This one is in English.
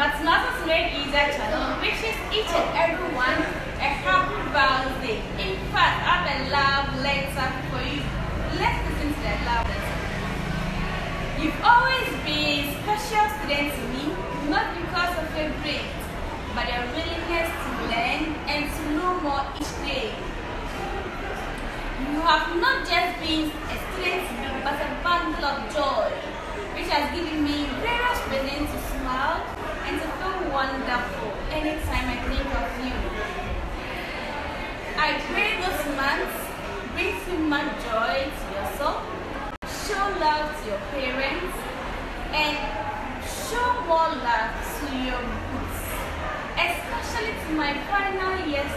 Mathematics Made Easier channel wishes each and everyone a happy birthday. In fact, I have a love letter for you. Let's listen to that love letter. You've always been a special student to me, not because of your grades, but your willingness to learn and to know more each day. You have not just been a student to me, but a bundle of joy, which has given me various reasons to smile and to feel wonderful anytime I think of you. I pray this month brings you much joy to yourself, show love to your parents, and show more love to your books, especially to my final year